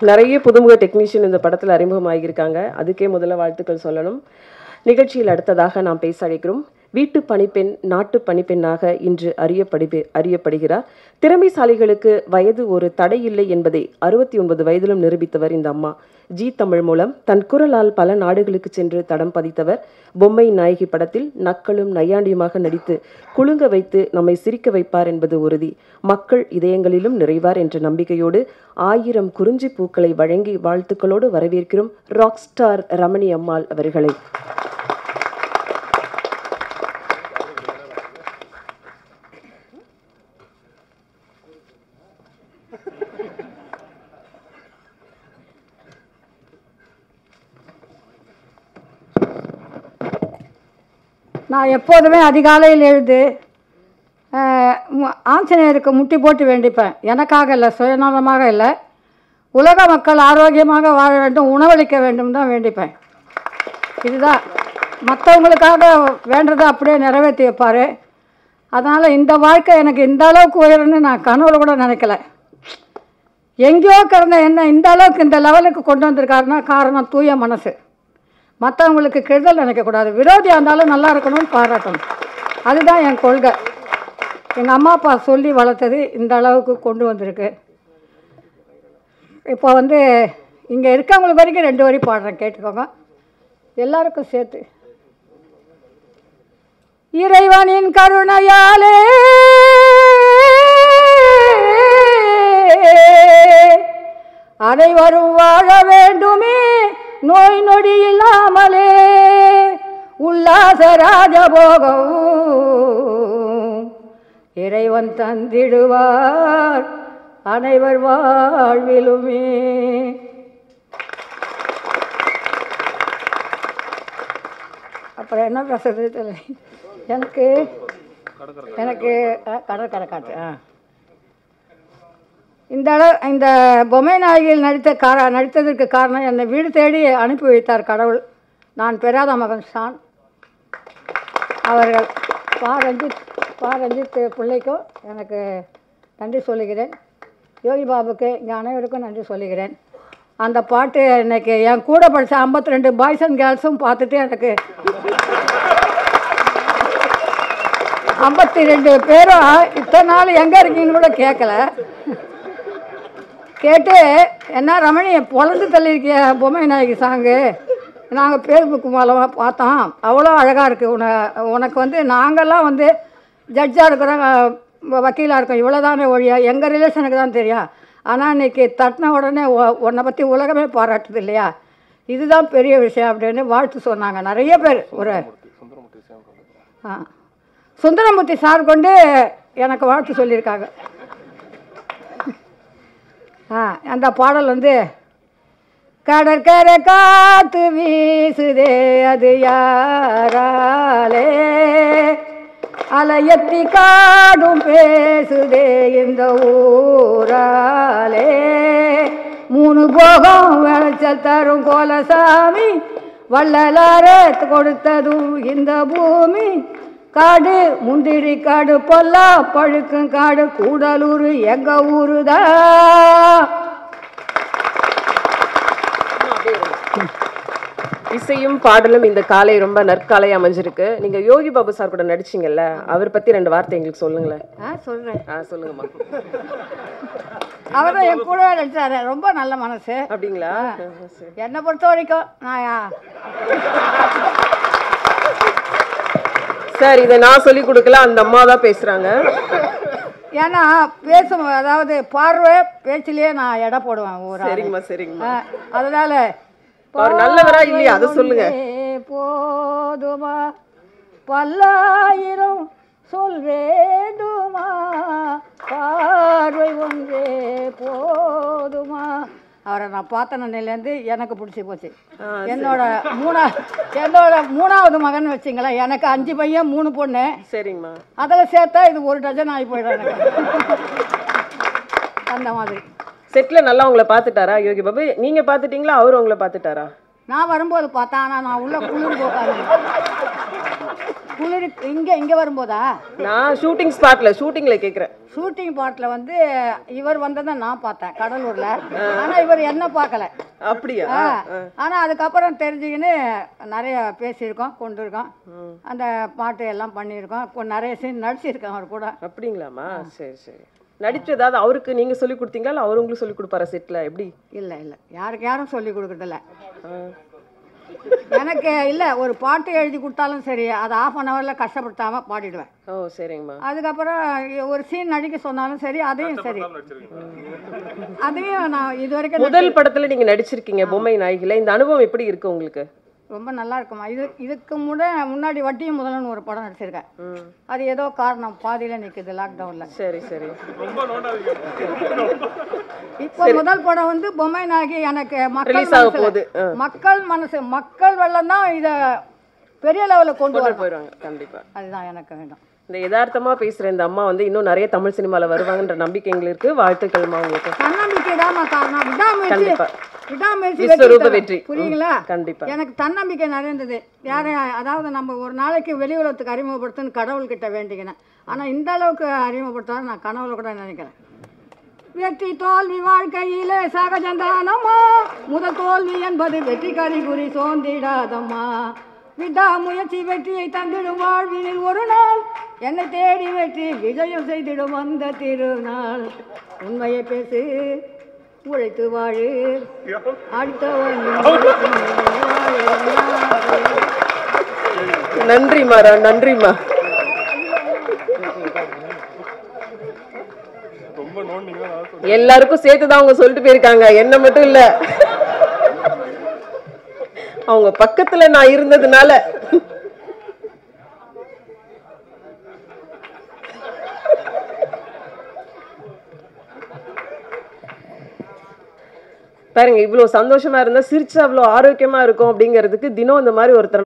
நிறைய புதுமுக டெக்னீஷியன் இந்த படத்தில் அறிமுகமாகியிருக்காங்க. அதுக்கே முதல்ல வாழ்த்துக்கள் சொல்லணும். நிகழ்ச்சியில் அடுத்ததாக நாம் பேச அழைக்கிறோம். வீட்டு பணிப்பெண் நாட்டு பணிப்பெண்ணாக இன்று அறியப்படி அறியப்படுகிறார். திறமைசாலிகளுக்கு வயது ஒரு தடையில்லை என்பதை அறுபத்தி ஒன்பது வயதிலும் நிரூபித்தவர் இந்த அம்மா. ஜி தமிழ் மூலம் தன் குரலால் பல நாடுகளுக்கு சென்று தடம் பதித்தவர். பொம்மை நாயகி படத்தில் நக்களும் நையாண்டியுமாக நடித்து குலுங்க வைத்து நம்மை சிரிக்க வைப்பார் என்பது உறுதி. மக்கள் இதயங்களிலும் நிறைவார் என்ற நம்பிக்கையோடு ஆயிரம் குறிஞ்சி பூக்களை வழங்கி வாழ்த்துக்களோடு வரவேற்கிறோம். ராக் ஸ்டார் ரமணி அம்மாள் அவர்களை. நான் எப்போதுமே அதிகாலையில் எழுது ஆஞ்சநேயருக்கு முட்டி போட்டு வேண்டிப்பேன். எனக்காக இல்லை சுயநலமாக இல்லை. உலக மக்கள் ஆரோக்கியமாக வாழ வேண்டும் உணவளிக்க வேண்டும் தான் வேண்டிப்பேன். இதுதான். மற்றவங்களுக்காக வேண்டதை அப்படியே நிறைவேற்றி வைப்பார். அதனால் இந்த வாழ்க்கை எனக்கு இந்த அளவுக்கு உயரும்னு நான் கனவுல கூட நினைக்கல. எங்கேயோ கிடந்த என்ன இந்த அளவுக்கு இந்த லெவலுக்கு கொண்டு வந்திருக்காருன்னா காரணம் தூய மனசு. மற்றவங்களுக்கு கெடுதல் நினைக்கக்கூடாது. விரோதியாக இருந்தாலும் நல்லா இருக்கணும்னு பாராட்டணும். அதுதான் என் கொள்கை. எங்கள் அம்மா அப்பா சொல்லி வளர்த்தது இந்த அளவுக்கு கொண்டு வந்திருக்கு. இப்போ வந்து இங்கே இருக்கவங்களுக்கு வரைக்கும் ரெண்டு வரி பாடுறேன் கேட்டுக்கோங்க. எல்லாருக்கும் சேர்த்து. இறைவனின் கருணையாலே அனைவரும் வாழ வேண்டுமே. நோய் நொடி இல்லாமலே உல்லாச ராஜபோகம் இறைவன் தந்திடுவார் அனைவர் வாழ்விலுமே. அப்புறம் என்ன பேசுறது எனக்கு எனக்கு கடற்கரை காட்டு ஆ. இந்த அளவு இந்த பொம்மை நாயகியில் நடித்த கார நடித்ததற்கு காரணம் என்னை வீடு தேடி அனுப்பி வைத்தார் கடவுள். நான் பெறாத மகன் சான். அவர்கள் பா ரஞ்சித் பா ரஞ்சித் பிள்ளைக்கும் எனக்கு நன்றி சொல்லுகிறேன். யோகி பாபுக்கு இங்கே அனைவருக்கும் நன்றி சொல்லுகிறேன். அந்த பாட்டு எனக்கு என் கூட படித்த ஐம்பத்தி ரெண்டு பாய்ஸ் அண்ட் கேர்ள்ஸும் பார்த்துட்டு எனக்கு ஐம்பத்தி ரெண்டு பேரும் இத்தனை நாள் எங்கே இருக்கீங்கன்னு கூட கேட்கல. கேட்டு என்ன ரமணி பொழந்து தள்ளியிருக்கிய பொம்மை நாயகி சாங்கு? நாங்கள் ஃபேஸ்புக் மூலமாக பார்த்தோம். அவ்வளோ அழகாக இருக்குது உன உனக்கு வந்து நாங்கள்லாம் வந்து ஜட்ஜாக இருக்கிறோம் வக்கீலாக இருக்கோம். இவ்வளோதானே ஒழியா எங்கள் ரிலேஷனுக்கு தான் தெரியும். ஆனால் இன்னைக்கு தட்டின உடனே உன்னை பற்றி உலகமே பாராட்டுது இல்லையா? இதுதான் பெரிய விஷயம் அப்படின்னு வாழ்த்து சொன்னாங்க. நிறைய பேர். ஒரு ஆ. சுந்தரமூர்த்தி சார் கொண்டு எனக்கு வாழ்த்து சொல்லியிருக்காங்க. அந்த பாடல் வந்து கடற்கரை காத்து வீசுதே அது யாராலே? அலையத்தி காடும் பேசுதே இந்த ஊராலே? மூணு போகம் விளைச்சல் தரும் கோலசாமி வள்ளலார கொடுத்ததும் இந்த பூமி காடு முந்திரி காடு பொல்லா பழுக்கும் காடு கூடலூர் எங்க ஊருதான் இசையும் பாடலும் இந்த காலை ரொம்ப நற்காலை அமைஞ்சிருக்கு. நீங்க யோகி பாபு சார் கூட நடிச்சீங்கல்ல அவர் பத்தி ரெண்டு வார்த்தை எங்களுக்கு சொல்லுங்களேன். ஆ சொல்லுங்கம்மா. அவரும் என் கூட நடிச்சாரு. ரொம்ப நல்ல மனசு. அப்படிங்களா? என்னை பொறுத்த வரைக்கும் நான் சார் இதை நான் சொல்லி கொடுக்கல அந்த அம்மா தான் பேசுறாங்க. ஏன்னா பேசும் அதாவது பார்வை பேச்சிலேயே நான் எடை போடுவேன் ஒரு. சரிங்கம்மா சரிங்கம்மா. அதனால அவர் நல்லவரா இல்லையா? அதை சொல்லுங்க. போதுமா? பல்லாயிரம் சொல் வேண்டுமா? பார்வை ஒன்றே போதுமா? அவரை நான் பார்த்த நிலையிலேருந்து எனக்கு பிடிச்சி போச்சு. என்னோட மூணா என்னோட மூணாவது மகன் வச்சிங்களேன். எனக்கு அஞ்சு பையன் மூணு பொண்ணு. சரிங்கம்மா அதில் சேர்த்தா இது ஒரு டஜன் ஆகி போயிடும் எனக்கு. அந்த மாதிரி. செட்ல நல்லா உங்களை பார்த்துட்டாரா? யோகி பாபு நீங்க பார்த்துட்டீங்களா? அவர் உங்களை பார்த்துட்டாரா? நான் வரும்போது பார்த்தேன் ஆனால் நான் உள்ள குளிர் போக்காது குளிர் இங்கே இங்கே வரும்போதா? நான் ஷூட்டிங் ஸ்பாட்ல ஷூட்டிங்ல கேக்குறேன். ஷூட்டிங் பாட்டில் வந்து இவர் வந்ததை நான் பார்த்தேன் கடலூரில். ஆனால் இவர் என்ன பார்க்கல. அப்படியா? ஆனால் அதுக்கப்புறம் தெரிஞ்சுக்கின்னு நிறைய பேசியிருக்கோம் கொண்டிருக்கோம். அந்த பாட்டு எல்லாம் பண்ணியிருக்கோம். நிறைய சீன் நடிச்சிருக்கேன் அவர் கூட. அப்படிங்களாம்மா? சரி சரி. நடிச்சு ஏதாவது அவருக்கு நீங்க சொல்லி கொடுத்தீங்களா? இல்ல அவர் உங்களுக்கு சொல்லி கொடுப்பாரா செட்ல எப்படி? இல்லை இல்லை. யாருக்கு யாரும் சொல்லி கொடுக்குறதில்ல. எனக்கு இல்லை ஒரு பாட்டு எழுதி கொடுத்தாலும் சரி அதை ஆஃப் அன் ஹவரில் கஷ்டப்படுத்தாமல் பாடிடுவேன். ஓ சரிங்கம்மா. அதுக்கப்புறம் ஒரு சீன் நடிக்க சொன்னாலும் சரி அதையும் சரி. அதையும் நான் இது வரைக்கும் முதல் படத்துல நீங்க நடிச்சிருக்கீங்க பொம்மை நாயகில இந்த அனுபவம் எப்படி இருக்கு உங்களுக்கு? ரொம்ப நல்லா இருக்குமா இது இதுக்கு முட முன்னாடி வட்டியும் முதலன்னு ஒரு படம் நடிச்சிருக்கேன். அது ஏதோ காரணம். பாதியில் நிற்குது லாக்டவுனில் சரி சரி. இப்போ முதல் படம் வந்து பொம்மை நாயகி எனக்கு மக்கள். மக்கள் மனசு மக்கள் வெள்ளம் தான் இதை பெரிய லெவலில் கொண்டு வரணும். போயிடுவாங்க. கண்டிப்பா. அதுதான் எனக்கு வேண்டும் இந்த யதார்த்தமா பேசுற இந்த அம்மா வந்து இன்னும் நிறைய தமிழ் சினிமால வருவாங்கன்ற நம்பிக்கை எங்களுக்கு இருக்கு வாழ்த்துக்கள்மா உங்களுக்கு. காரணம். விடாமுயற்சி. வெற்றி. புரியுங்களா கண்டிப்பா. எனக்கு தன்னம்பிக்கை நிறைய இருந்தது யாரை அதாவது நம்ம ஒரு நாளைக்கு வெளி உலகத்துக்கு அறிமுகப்படுத்துன்னு கடவுள்கிட்ட வேண்டிக்கினேன் ஆனால் இந்த அளவுக்கு அறிமுகப்படுத்தாத நான் கனவுல கூட நினைக்கிறேன். வெற்றி தோல்வி வாழ்க்கையிலே சகஜந்தானம்மா. முதல் தோல்வி என்பது வெற்றி கறிகுறி சோர்ந்திடாதம்மா. விடாமுயற்சி வெற்றியை தந்திடும் வாழ்வினில் ஒரு நாள் என்னை தேடி வெற்றி விஜயம் செய்திடும் வந்த திருநாள். உண்மையை பேசு உழைத்து வாழு. அடுத்தவன் நன்றி ரா நன்றிம்மா எல்லாருக்கும் சேர்த்துதான் அவங்க சொல்லிட்டு போயிருக்காங்க. என்ன மட்டும் இல்ல. அவங்க பக்கத்துல நான் இருந்ததுனால பாருங்க இவ்வளவு சந்தோஷமா இருந்தா சிரிச்சா அவ்வளவு ஆரோக்கியமா இருக்கும் அப்படிங்கிறதுக்கு தினம் இந்த மாதிரி ஒருத்தர்